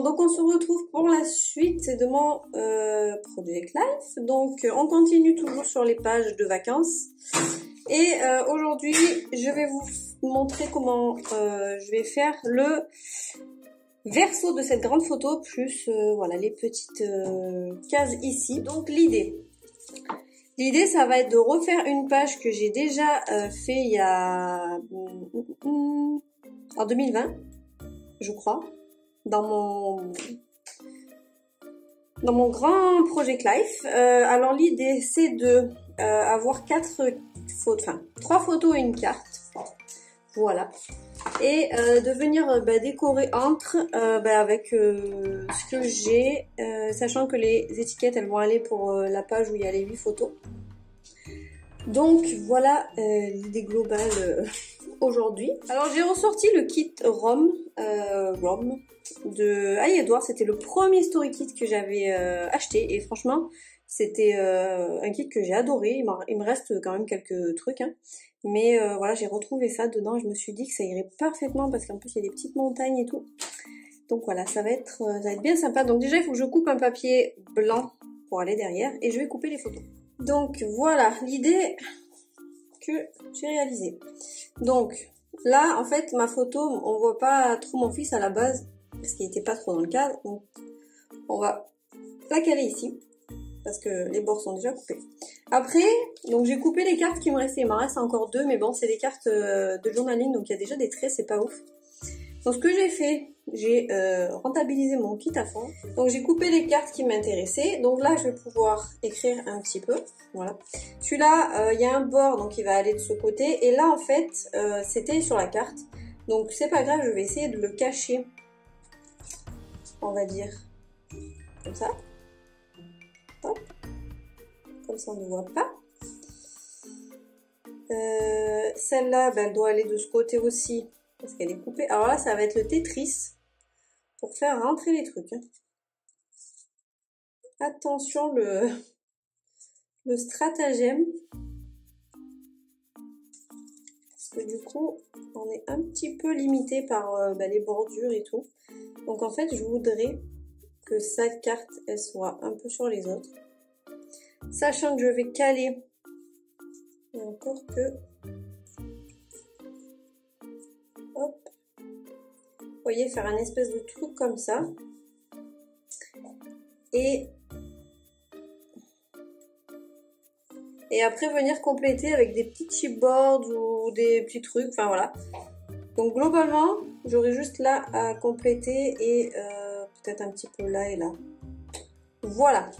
Donc on se retrouve pour la suite de mon euh, Project Life. Donc on continue toujours sur les pages de vacances. Et euh, aujourd'hui, je vais vous montrer comment euh, je vais faire le verso de cette grande photo, plus euh, voilà les petites euh, cases ici. Donc l'idée, l'idée ça va être de refaire une page que j'ai déjà euh, fait il y a en 2020, je crois, dans mon dans mon grand Project Life. Euh, alors l'idée c'est de avoir quatre photos, enfin trois photos et une carte. Voilà et euh, de venir euh, bah, décorer entre euh, bah, avec euh, ce que j'ai, euh, sachant que les étiquettes elles vont aller pour euh, la page où il y a les 8 photos. Donc voilà l'idée globale aujourd'hui. Alors j'ai ressorti le kit ROM, ROM de Ali Edouard, c'était le premier story kit que j'avais acheté et franchement c'était un kit que j'ai adoré, il, me reste quand même quelques trucs. Hein. Mais euh, voilà, j'ai retrouvé ça dedans. Je me suis dit que ça irait parfaitement parce qu'en plus il y a des petites montagnes et tout. Donc voilà, ça va être, euh, ça va être bien sympa. Donc déjà, il faut que je coupe un papier blanc pour aller derrière et je vais couper les photos. Donc voilà l'idée j'ai réalisée. Donc là, en fait, ma photo, on voit pas trop mon fils à la base parce qu'il était pas trop dans le cadre. Donc on va la caler ici parce que les bords sont déjà coupés. Après, donc j'ai coupé les cartes qui me restaient. Il m'en reste encore deux, mais bon, c'est des cartes euh, de journaling, donc il y a déjà des traits, c'est pas ouf. Donc ce que j'ai fait, j'ai euh, rentabilisé mon kit à fond. Donc j'ai coupé les cartes qui m'intéressaient. Donc là, je vais pouvoir écrire un petit peu. Voilà. Celui-là, euh, il y a un bord, donc il va aller de ce côté. Et là, en fait, euh, c'était sur la carte. Donc c'est pas grave, je vais essayer de le cacher. On va dire comme ça. Hop. Comme ça, on ne voit pas. Euh, Celle-là, ben, elle doit aller de ce côté aussi, parce qu'elle est coupée. Alors là, ça va être le Tetris, pour faire rentrer les trucs. Hein. Attention, le, le stratagème. Parce que du coup, on est un petit peu limité par euh, ben, les bordures et tout. Donc en fait, je voudrais que cette carte, elle soit un peu sur les autres. Sachant que je vais caler, et encore que, voyez, faire un espèce de truc comme ça. Et, et après venir compléter avec des petits chipboards ou des petits trucs, enfin voilà. Donc globalement, j'aurai juste là à compléter et euh, peut-être un petit peu là et là. Voilà.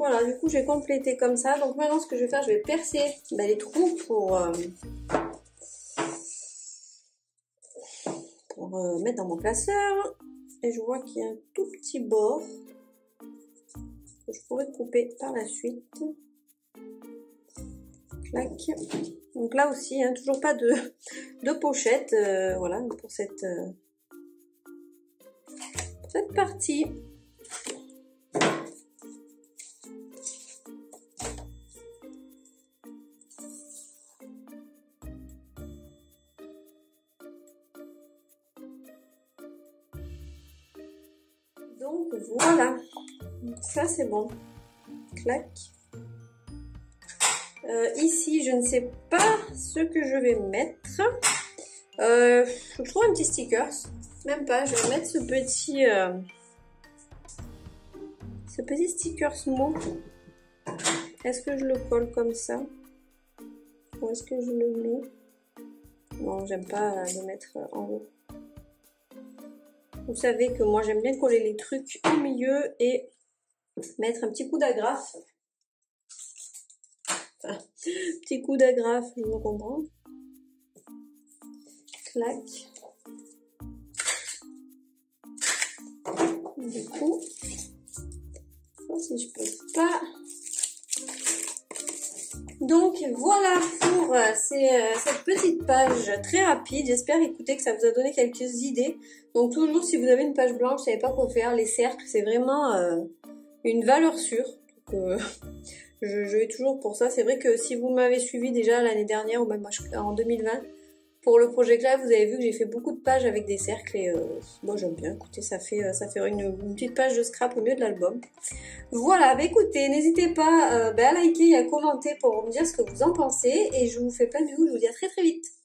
Voilà, du coup j'ai complété comme ça. Donc maintenant ce que je vais faire, je vais percer bah, les trous pour, euh, euh, mettre dans mon classeur. Et je vois qu'il y a un tout petit bord que je pourrais couper par la suite. Clac. Donc là aussi, hein, toujours pas de, pochette, euh, voilà, pour cette partie. Voilà, ça c'est bon. Clac. Euh, ici, je ne sais pas ce que je vais mettre. Euh, je trouve un petit sticker. Même pas, je vais mettre ce petit... Euh, ce petit sticker mot. Est-ce que je le colle comme ça? Où est-ce que je le mets? Non, j'aime pas le mettre en haut. Vous savez que moi j'aime bien coller les trucs au milieu et mettre un petit coup d'agrafe. Enfin, petit coup d'agrafe, je me comprends. Clac. Du coup, si je peux pas donc voilà pour euh, euh, cette petite page très rapide. J'espère écouter que ça vous a donné quelques idées. Donc toujours si vous avez une page blanche, vous savez pas quoi faire, les cercles c'est vraiment euh, une valeur sûre. je, je, vais toujours pour ça. C'est vrai que si vous m'avez suivi déjà l'année dernière ou même en 2020, pour le projet là, vous avez vu que j'ai fait beaucoup de pages avec des cercles et euh, moi j'aime bien. Écoutez, ça fait euh, ça fait une, petite page de scrap au milieu de l'album. Voilà, bah écoutez, n'hésitez pas euh, bah, à liker et à commenter pour me dire ce que vous en pensez et je vous fais plein de bisous. Je vous dis à très très vite.